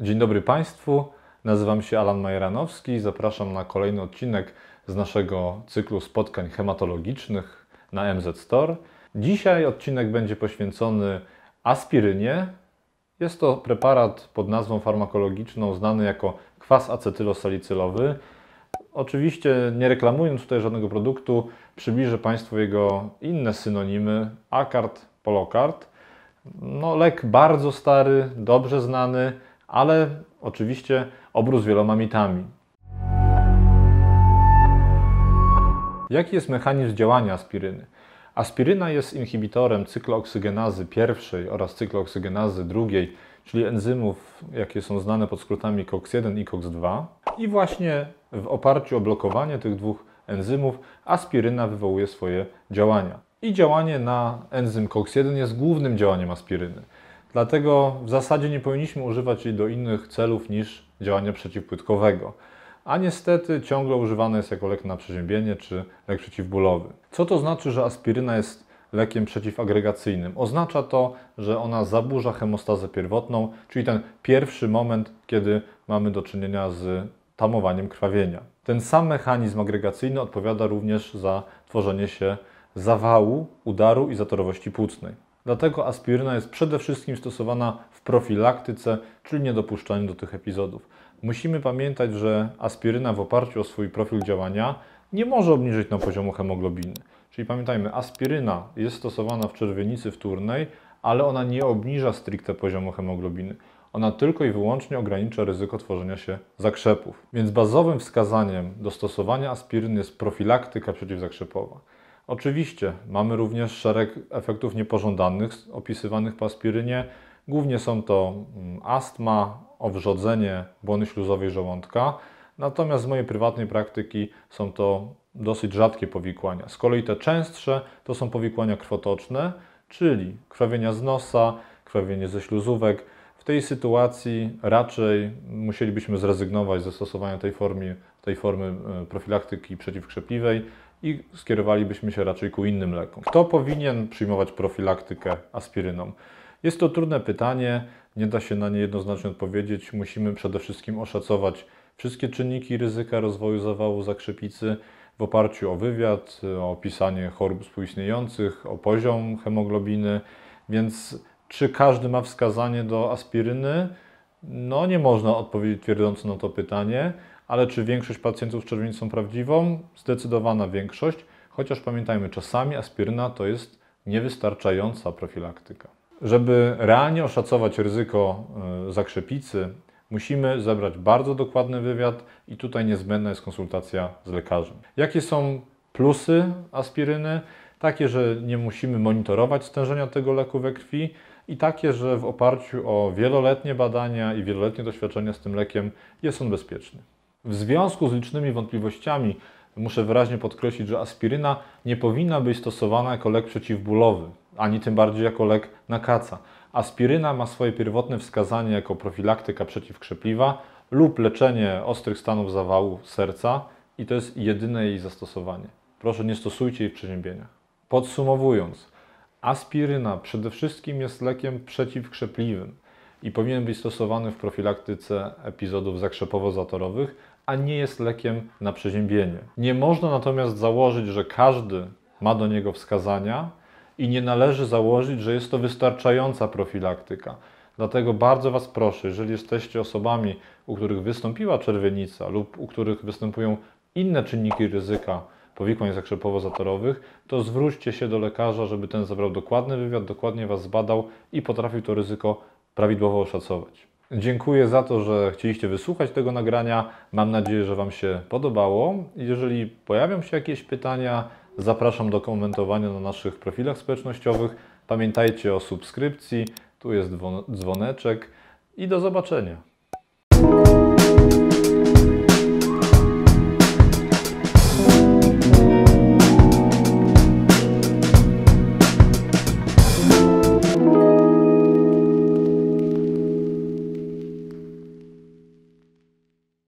Dzień dobry Państwu, nazywam się Alan Majeranowski i zapraszam na kolejny odcinek z naszego cyklu spotkań hematologicznych na MZ Store. Dzisiaj odcinek będzie poświęcony aspirynie. Jest to preparat pod nazwą farmakologiczną znany jako kwas acetylosalicylowy. Oczywiście nie reklamując tutaj żadnego produktu, przybliżę Państwu jego inne synonimy Akard, Polokard. No, lek bardzo stary, dobrze znany, ale oczywiście obrósł wieloma mitami. Jaki jest mechanizm działania aspiryny? Aspiryna jest inhibitorem cykloooksygenazy pierwszej oraz cykloooksygenazy drugiej, czyli enzymów, jakie są znane pod skrótami COX-1 i COX-2. I właśnie w oparciu o blokowanie tych dwóch enzymów aspiryna wywołuje swoje działania. I działanie na enzym COX-1 jest głównym działaniem aspiryny. Dlatego w zasadzie nie powinniśmy używać jej do innych celów niż działania przeciwpłytkowego. A niestety ciągle używana jest jako lek na przeziębienie czy lek przeciwbólowy. Co to znaczy, że aspiryna jest lekiem przeciwagregacyjnym? Oznacza to, że ona zaburza hemostazę pierwotną, czyli ten pierwszy moment, kiedy mamy do czynienia z tamowaniem krwawienia. Ten sam mechanizm agregacyjny odpowiada również za tworzenie się zawału, udaru i zatorowości płucnej. Dlatego aspiryna jest przede wszystkim stosowana w profilaktyce, czyli niedopuszczaniu do tych epizodów. Musimy pamiętać, że aspiryna w oparciu o swój profil działania nie może obniżyć na poziomu hemoglobiny. Czyli pamiętajmy, aspiryna jest stosowana w czerwienicy wtórnej, ale ona nie obniża stricte poziomu hemoglobiny. Ona tylko i wyłącznie ogranicza ryzyko tworzenia się zakrzepów. Więc bazowym wskazaniem do stosowania aspiryny jest profilaktyka przeciwzakrzepowa. Oczywiście mamy również szereg efektów niepożądanych opisywanych po aspirynie. Głównie są to mm, astma, owrzodzenie błony śluzowej żołądka. Natomiast z mojej prywatnej praktyki są to dosyć rzadkie powikłania. Z kolei te częstsze to są powikłania krwotoczne, czyli krwawienia z nosa, krwawienie ze śluzówek. W tej sytuacji raczej musielibyśmy zrezygnować ze stosowania tej formy, tej formy e, profilaktyki przeciwkrzepliwej i skierowalibyśmy się raczej ku innym lekom. Kto powinien przyjmować profilaktykę aspiryną? Jest to trudne pytanie, nie da się na nie jednoznacznie odpowiedzieć. Musimy przede wszystkim oszacować wszystkie czynniki ryzyka rozwoju zawału zakrzepicy w oparciu o wywiad, o opisanie chorób współistniejących, o poziom hemoglobiny, więc czy każdy ma wskazanie do aspiryny? No nie można odpowiedzieć twierdząco na to pytanie ale czy większość pacjentów z czerwienicą prawdziwą? Zdecydowana większość, chociaż pamiętajmy, czasami aspiryna to jest niewystarczająca profilaktyka. Żeby realnie oszacować ryzyko e, zakrzepicy, musimy zebrać bardzo dokładny wywiad i tutaj niezbędna jest konsultacja z lekarzem. Jakie są plusy aspiryny? Takie, że nie musimy monitorować stężenia tego leku we krwi i takie, że w oparciu o wieloletnie badania i wieloletnie doświadczenia z tym lekiem jest on bezpieczny. W związku z licznymi wątpliwościami muszę wyraźnie podkreślić, że aspiryna nie powinna być stosowana jako lek przeciwbólowy, ani tym bardziej jako lek na kaca. Aspiryna ma swoje pierwotne wskazanie jako profilaktyka przeciwkrzepliwa lub leczenie ostrych stanów zawału serca i to jest jedyne jej zastosowanie. Proszę nie stosujcie jej w przeziębieniach. Podsumowując, aspiryna przede wszystkim jest lekiem przeciwkrzepliwym i powinien być stosowany w profilaktyce epizodów zakrzepowo-zatorowych, a nie jest lekiem na przeziębienie. Nie można natomiast założyć, że każdy ma do niego wskazania i nie należy założyć, że jest to wystarczająca profilaktyka. Dlatego bardzo Was proszę, jeżeli jesteście osobami, u których wystąpiła czerwienica lub u których występują inne czynniki ryzyka powikłań zakrzepowo-zatorowych, to zwróćcie się do lekarza, żeby ten zabrał dokładny wywiad, dokładnie Was zbadał i potrafił to ryzyko prawidłowo oszacować. Dziękuję za to, że chcieliście wysłuchać tego nagrania. Mam nadzieję, że Wam się podobało. Jeżeli pojawią się jakieś pytania, zapraszam do komentowania na naszych profilach społecznościowych. Pamiętajcie o subskrypcji, tu jest dzwoneczek i do zobaczenia.